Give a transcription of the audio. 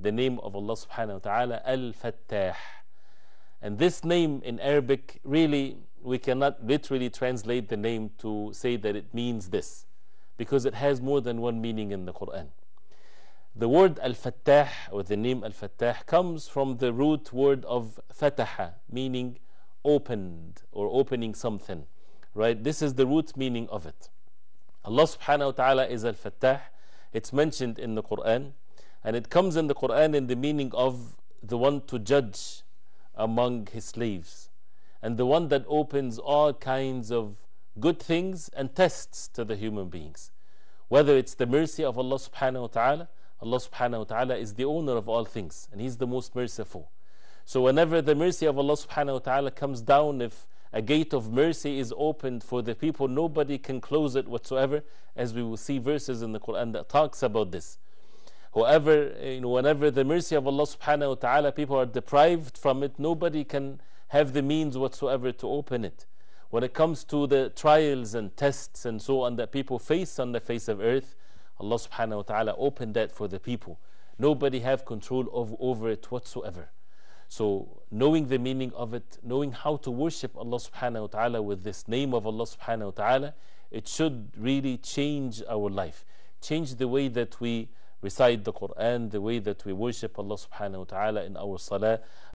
the name of Allah subhanahu wa ta'ala, Al-Fattah. And this name in Arabic, really, we cannot literally translate the name to say that it means this, because it has more than one meaning in the Quran. The word Al-Fattah, or the name Al-Fattah, comes from the root word of fataha, meaning opened or opening something. Right? This is the root meaning of it. Allah subhanahu wa ta'ala is Al-Fattah. It's mentioned in the Quran, and it comes in the Quran in the meaning of the one to judge among his slaves, and the one that opens all kinds of good things and tests to the human beings. Whether it's the mercy of Allah subhanahu wa ta'ala, Allah subhanahu wa ta'ala is the owner of all things, and He's the most merciful. So, whenever the mercy of Allah subhanahu wa ta'ala comes down, if a gate of mercy is opened for the people, nobody can close it whatsoever, as we will see verses in the Quran that talks about this. Whoever, you know, whenever the mercy of Allah subhanahu wa ta'ala, people are deprived from it, nobody can have the means whatsoever to open it. When it comes to the trials and tests and so on that people face on the face of earth, Allah subhanahu wa ta'ala opened that for the people. Nobody have control of, over it whatsoever. So knowing the meaning of it, knowing how to worship Allah subhanahu wa ta'ala with this name of Allah subhanahu wa ta'ala, it should really change our life. Change the way that we recite the Quran, the way that we worship Allah subhanahu wa ta'ala in our salah,